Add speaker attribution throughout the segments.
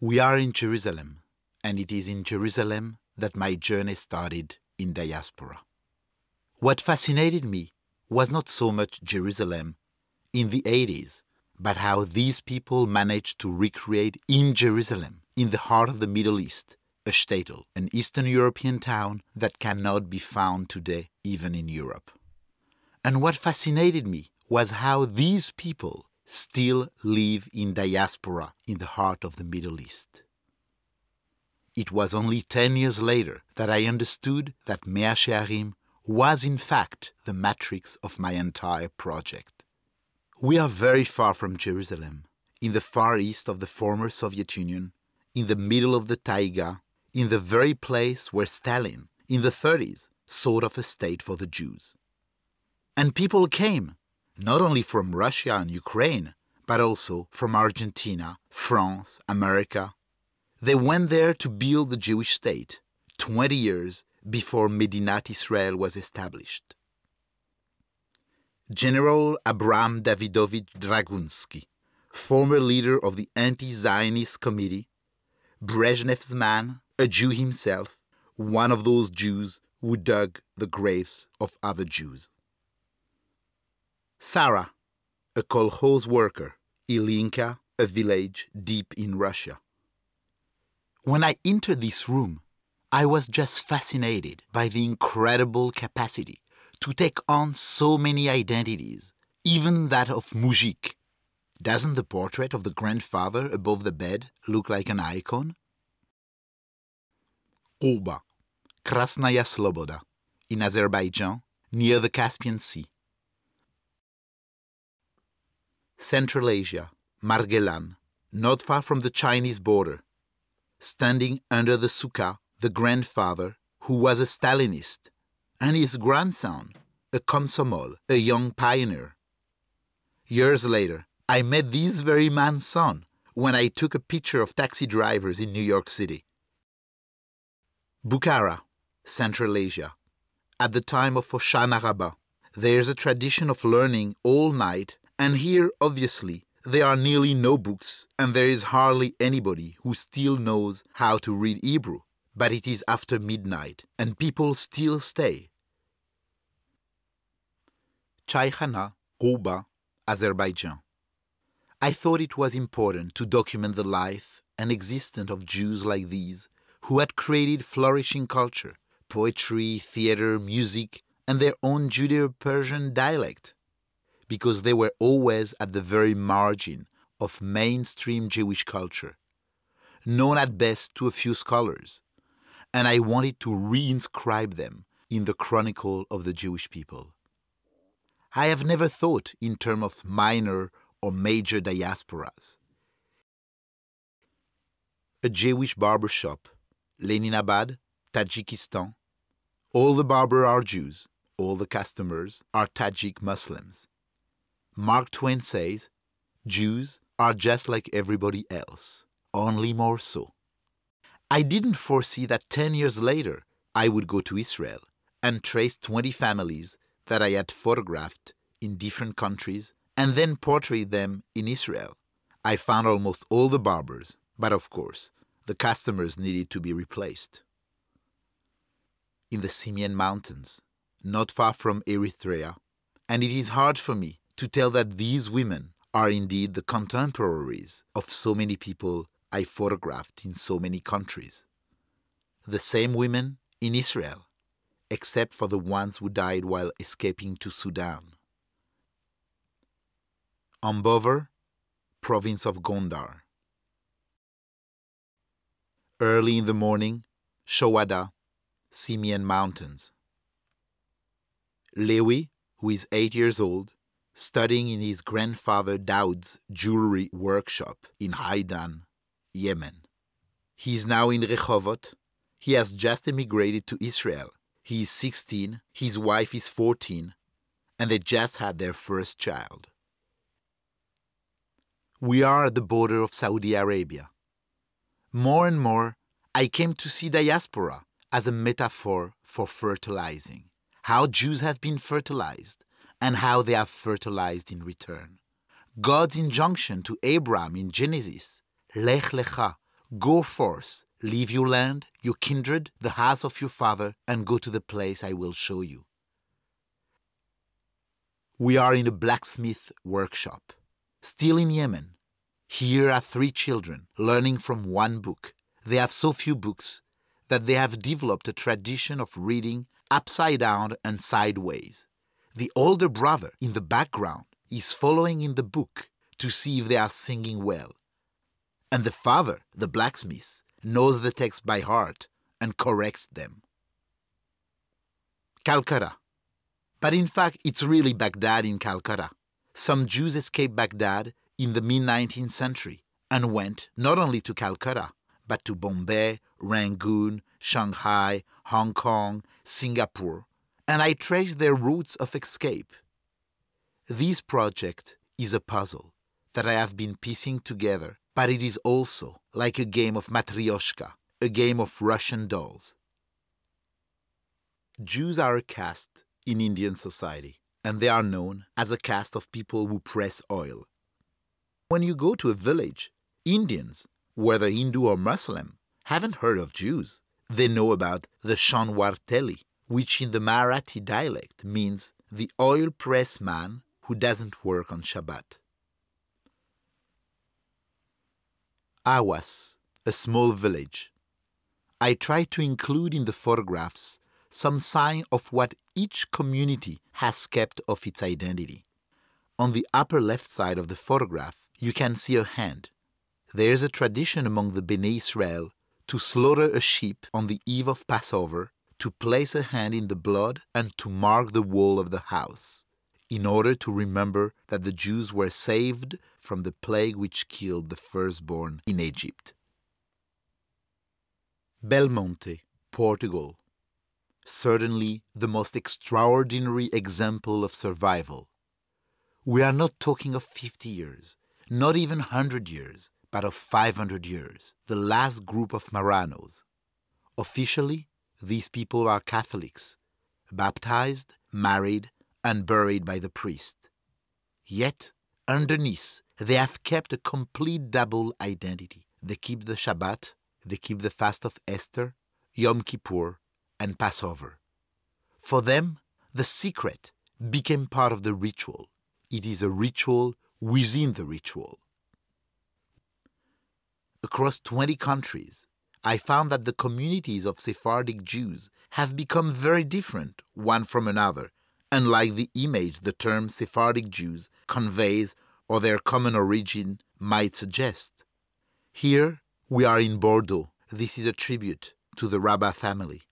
Speaker 1: We are in Jerusalem, and it is in Jerusalem that my journey started in diaspora. What fascinated me was not so much Jerusalem in the 80s, but how these people managed to recreate in Jerusalem, in the heart of the Middle East, a shtetl, an Eastern European town that cannot be found today even in Europe. And what fascinated me was how these people still live in diaspora in the heart of the Middle East. It was only 10 years later that I understood that Mea Shearim was in fact the matrix of my entire project. We are very far from Jerusalem, in the far east of the former Soviet Union, in the middle of the taiga, in the very place where Stalin, in the 30s, sought of a state for the Jews. And people came, not only from Russia and Ukraine, but also from Argentina, France, America. They went there to build the Jewish state 20 years before Medinat Israel was established. General Abram Davidovich Dragunsky, former leader of the anti Zionist committee, Brezhnev's man, a Jew himself, one of those Jews who dug the graves of other Jews. Sarah, a kolkhoz worker, Ilinka, a village deep in Russia. When I entered this room, I was just fascinated by the incredible capacity to take on so many identities, even that of Mujik. Doesn't the portrait of the grandfather above the bed look like an icon? Oba, Krasnaya Sloboda, in Azerbaijan, near the Caspian Sea. Central Asia, Margelan, not far from the Chinese border. Standing under the sukkah, the grandfather, who was a Stalinist, and his grandson, a komsomol, a young pioneer. Years later, I met this very man's son when I took a picture of taxi drivers in New York City. Bukhara, Central Asia. At the time of Hoshana Rabbah, there's a tradition of learning all night and here, obviously, there are nearly no books, and there is hardly anybody who still knows how to read Hebrew. But it is after midnight, and people still stay. Chaykhana, Rouba, Azerbaijan. I thought it was important to document the life and existence of Jews like these who had created flourishing culture, poetry, theater, music, and their own Judeo Persian dialect because they were always at the very margin of mainstream Jewish culture, known at best to a few scholars, and I wanted to reinscribe them in the chronicle of the Jewish people. I have never thought in terms of minor or major diasporas. A Jewish barber shop, Leninabad, Tajikistan. All the barbers are Jews, all the customers are Tajik Muslims. Mark Twain says, Jews are just like everybody else, only more so. I didn't foresee that 10 years later I would go to Israel and trace 20 families that I had photographed in different countries and then portray them in Israel. I found almost all the barbers, but of course, the customers needed to be replaced. In the Simien Mountains, not far from Eritrea, and it is hard for me to tell that these women are indeed the contemporaries of so many people I photographed in so many countries. The same women in Israel, except for the ones who died while escaping to Sudan. Ambober, province of Gondar. Early in the morning, Showada, Simien Mountains. Lewi, who is eight years old, studying in his grandfather Daud's jewelry workshop in Haidan, Yemen. He is now in Rehovot. He has just emigrated to Israel. He is 16, his wife is 14, and they just had their first child. We are at the border of Saudi Arabia. More and more, I came to see diaspora as a metaphor for fertilizing. How Jews have been fertilized and how they are fertilized in return. God's injunction to Abraham in Genesis, Lech Lecha, Go forth, leave your land, your kindred, the house of your father, and go to the place I will show you. We are in a blacksmith workshop, still in Yemen. Here are three children learning from one book. They have so few books that they have developed a tradition of reading upside down and sideways. The older brother in the background is following in the book to see if they are singing well. And the father, the blacksmith, knows the text by heart and corrects them. Calcutta. But in fact, it's really Baghdad in Calcutta. Some Jews escaped Baghdad in the mid 19th century and went not only to Calcutta, but to Bombay, Rangoon, Shanghai, Hong Kong, Singapore, and I trace their routes of escape. This project is a puzzle that I have been piecing together, but it is also like a game of matryoshka, a game of Russian dolls. Jews are a caste in Indian society, and they are known as a caste of people who press oil. When you go to a village, Indians, whether Hindu or Muslim, haven't heard of Jews. They know about the Shanwar Teli, which in the Marathi dialect means the oil press man who doesn't work on Shabbat. Awas, a small village. I try to include in the photographs some sign of what each community has kept of its identity. On the upper left side of the photograph, you can see a hand. There is a tradition among the Bnei Israel to slaughter a sheep on the eve of Passover, to place a hand in the blood, and to mark the wall of the house in order to remember that the Jews were saved from the plague which killed the firstborn in Egypt. Belmonte, Portugal. Certainly the most extraordinary example of survival. We are not talking of 50 years, not even 100 years, but of 500 years, the last group of Marranos. Officially, these people are Catholics, baptized, married, and buried by the priest. Yet, underneath, they have kept a complete double identity. They keep the Shabbat, they keep the fast of Esther, Yom Kippur, and Passover. For them, the secret became part of the ritual. It is a ritual within the ritual. Across 20 countries, I found that the communities of Sephardic Jews have become very different one from another unlike the image the term Sephardic Jews conveys or their common origin might suggest. Here we are in Bordeaux. This is a tribute to the Rabbah family.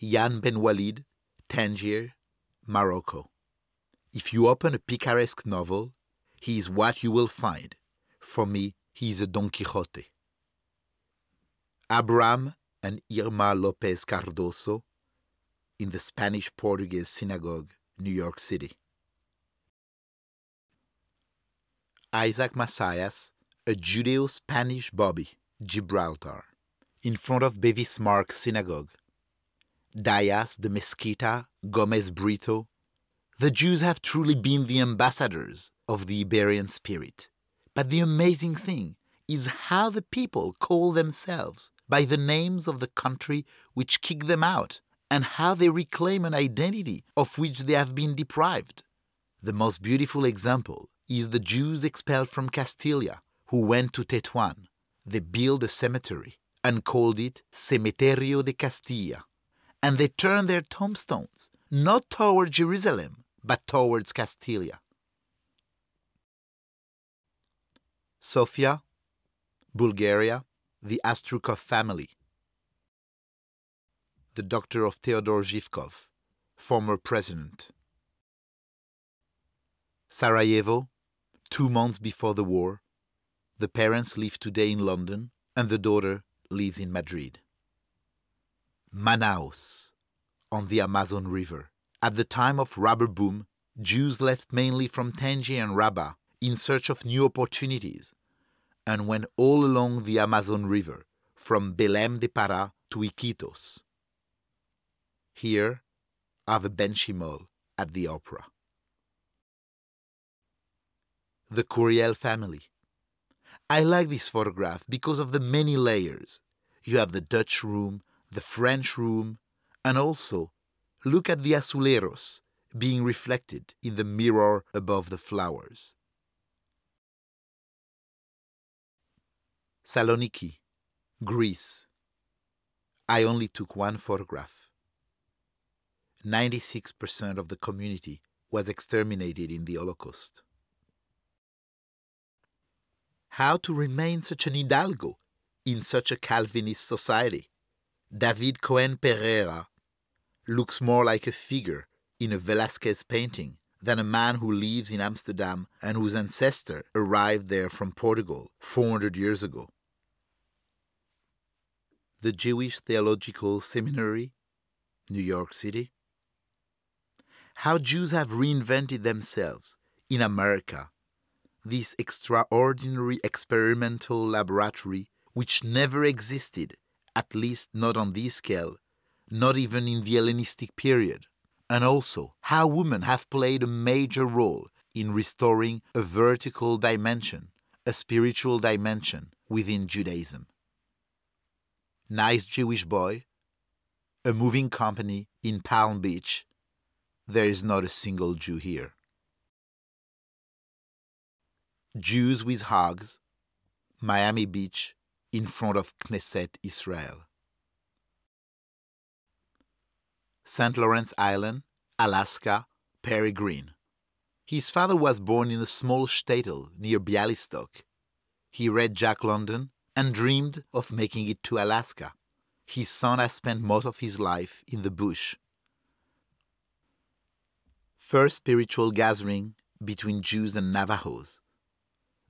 Speaker 1: Jan Ben Walid, Tangier, Morocco. If you open a picaresque novel, he is what you will find. For me, he is a Don Quixote. Abraham and Irma Lopez Cardoso in the Spanish Portuguese Synagogue, New York City. Isaac Macias, a Judeo Spanish Bobby, Gibraltar, in front of Bevis Mark Synagogue. Dias de Mesquita, Gomez Brito. The Jews have truly been the ambassadors of the Iberian spirit. But the amazing thing is how the people call themselves by the names of the country which kicked them out and how they reclaim an identity of which they have been deprived. The most beautiful example is the Jews expelled from Castilla who went to Tetuan. They built a cemetery and called it Cementerio de Castilla. And they turned their tombstones not toward Jerusalem, but towards Castilla. Sofia, Bulgaria, the Astrukov family the doctor of Theodore Zhivkov, former president. Sarajevo, two months before the war. The parents live today in London and the daughter lives in Madrid. Manaus, on the Amazon River. At the time of rubber boom, Jews left mainly from Tangier and Rabat in search of new opportunities and went all along the Amazon River from Belém de Pará to Iquitos. Here are the Benchimol at the opera. The Curiel family. I like this photograph because of the many layers. You have the Dutch room, the French room, and also look at the azulejos being reflected in the mirror above the flowers. Saloniki, Greece. I only took one photograph. 96% of the community was exterminated in the Holocaust. How to remain such an hidalgo in such a Calvinist society? David Cohen Pereira looks more like a figure in a Velázquez painting than a man who lives in Amsterdam and whose ancestor arrived there from Portugal 400 years ago. The Jewish Theological Seminary, New York City. How Jews have reinvented themselves in America, this extraordinary experimental laboratory which never existed, at least not on this scale, not even in the Hellenistic period and also how women have played a major role in restoring a vertical dimension, a spiritual dimension within Judaism. Nice Jewish boy, a moving company in Palm Beach. There is not a single Jew here. Jews with hogs, Miami Beach, in front of Knesset Israel. St. Lawrence Island, Alaska, Perry Green. His father was born in a small shtetl near Bialystok. He read Jack London and dreamed of making it to Alaska. His son has spent most of his life in the bush. First spiritual gathering between Jews and Navajos.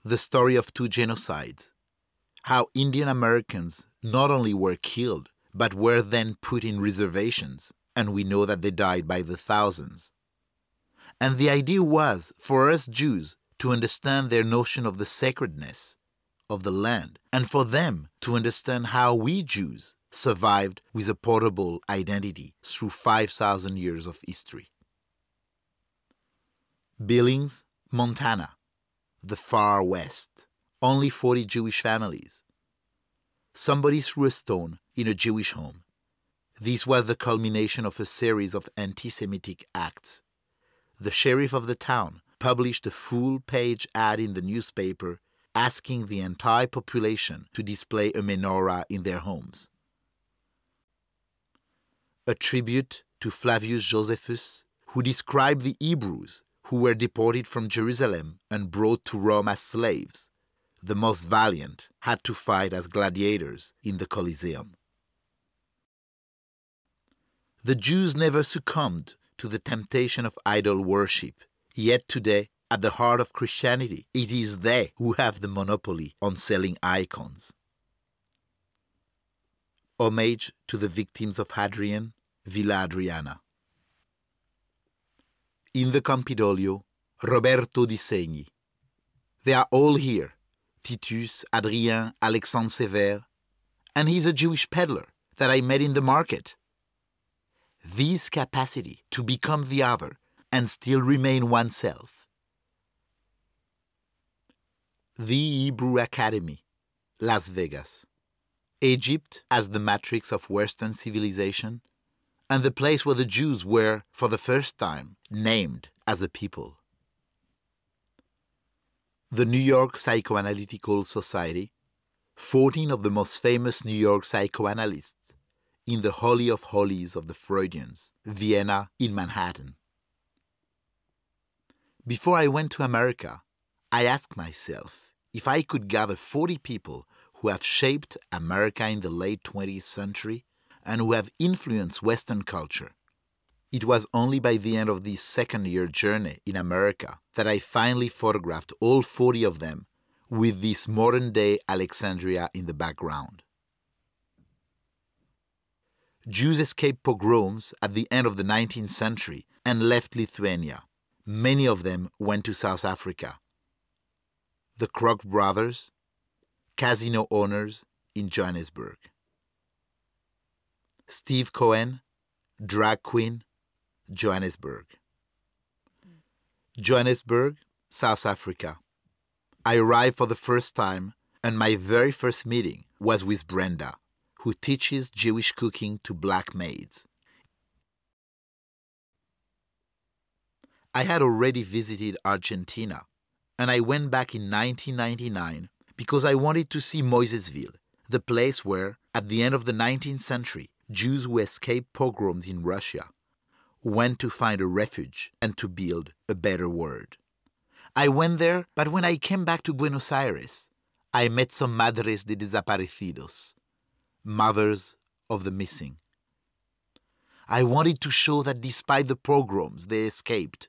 Speaker 1: The story of two genocides. How Indian Americans not only were killed, but were then put in reservations and we know that they died by the thousands. And the idea was for us Jews to understand their notion of the sacredness of the land, and for them to understand how we Jews survived with a portable identity through 5,000 years of history. Billings, Montana, the far west, only 40 Jewish families. Somebody threw a stone in a Jewish home These were the culmination of a series of anti Semitic acts. The sheriff of the town published a full page ad in the newspaper asking the entire population to display a menorah in their homes. A tribute to Flavius Josephus, who described the Hebrews who were deported from Jerusalem and brought to Rome as slaves. The most valiant had to fight as gladiators in the Colosseum. The Jews never succumbed to the temptation of idol worship. Yet today, at the heart of Christianity, it is they who have the monopoly on selling icons. Homage to the victims of Hadrian, Villa Adriana. In the Campidoglio, Roberto Di Segni. They are all here Titus, Adrien, Alexandre Sever, and he's a Jewish peddler that I met in the market this capacity to become the other and still remain oneself. The Hebrew Academy, Las Vegas. Egypt as the matrix of Western civilization, and the place where the Jews were, for the first time, named as a people. The New York Psychoanalytical Society, 14 of the most famous New York psychoanalysts in the Holy of Holies of the Freudians, Vienna in Manhattan. Before I went to America, I asked myself if I could gather 40 people who have shaped America in the late 20th century and who have influenced Western culture. It was only by the end of this second year journey in America that I finally photographed all 40 of them with this modern day Alexandria in the background. Jews escaped pogroms at the end of the 19th century and left Lithuania. Many of them went to South Africa. The Krug brothers, casino owners in Johannesburg. Steve Cohen, drag queen, Johannesburg. Johannesburg, South Africa. I arrived for the first time and my very first meeting was with Brenda, who teaches Jewish cooking to black maids. I had already visited Argentina, and I went back in 1999 because I wanted to see Moisesville, the place where, at the end of the 19th century, Jews who escaped pogroms in Russia went to find a refuge and to build a better world. I went there, but when I came back to Buenos Aires, I met some madres de desaparecidos, mothers of the missing. I wanted to show that despite the pogroms they escaped,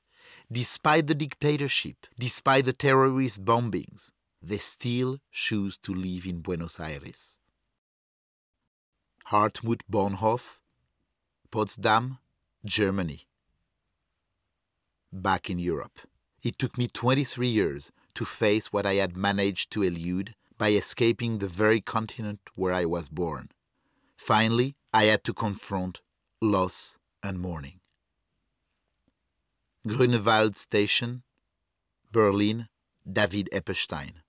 Speaker 1: despite the dictatorship, despite the terrorist bombings, they still choose to live in Buenos Aires. Hartmut Bomhoff, Potsdam, Germany. Back in Europe. It took me 23 years to face what I had managed to elude by escaping the very continent where I was born. Finally, I had to confront loss and mourning. Grunewald Station, Berlin, David Epperstein.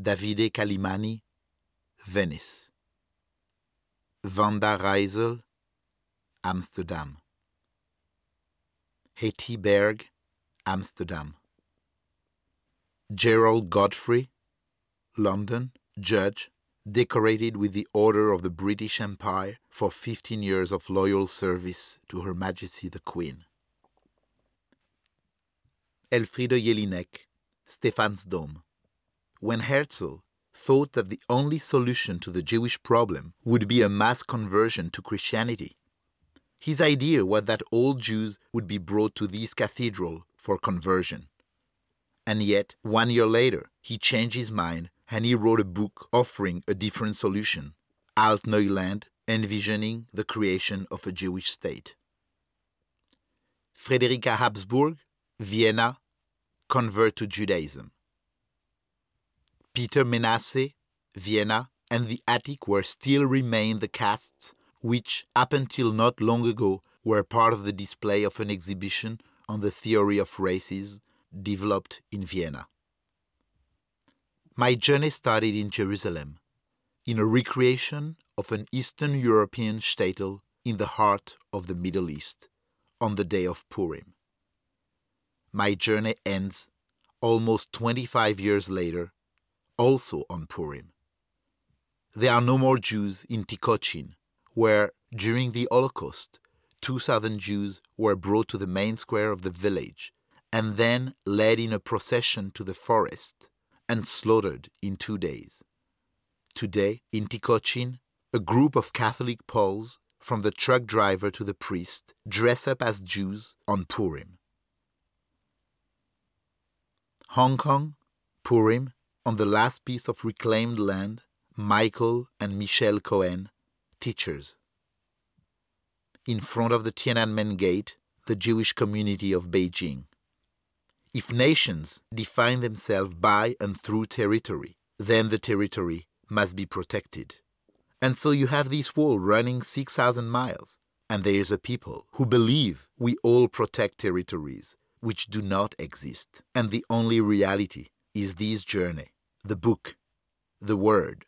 Speaker 1: Davide Calimani, Venice. Wanda Reisel, Amsterdam. Hetty Berg, Amsterdam. Gerald Godfrey, London, judge, decorated with the Order of the British Empire for 15 years of loyal service to Her Majesty the Queen. Elfriede Jelinek, Stephansdom. When Herzl thought that the only solution to the Jewish problem would be a mass conversion to Christianity, his idea was that all Jews would be brought to this cathedral for conversion. And yet, one year later, he changed his mind and he wrote a book offering a different solution Altneuland, envisioning the creation of a Jewish state. Frederica Habsburg, Vienna, convert to Judaism. Peter Menasse, Vienna, and the attic where still remain the casts which, up until not long ago, were part of the display of an exhibition on the theory of races developed in Vienna. My journey started in Jerusalem, in a recreation of an Eastern European shtetl in the heart of the Middle East, on the day of Purim. My journey ends almost 25 years later, also on Purim. There are no more Jews in Tikochin, where, during the Holocaust, 2,000 Jews were brought to the main square of the village and then led in a procession to the forest and slaughtered in two days. Today, in Tikochin, a group of Catholic Poles, from the truck driver to the priest, dress up as Jews on Purim. Hong Kong, Purim, on the last piece of reclaimed land, Michael and Michelle Cohen teachers. In front of the Tiananmen Gate, the Jewish community of Beijing. If nations define themselves by and through territory, then the territory must be protected. And so you have this wall running 6,000 miles, and there is a people who believe we all protect territories which do not exist, and the only reality is this journey, the book, the word,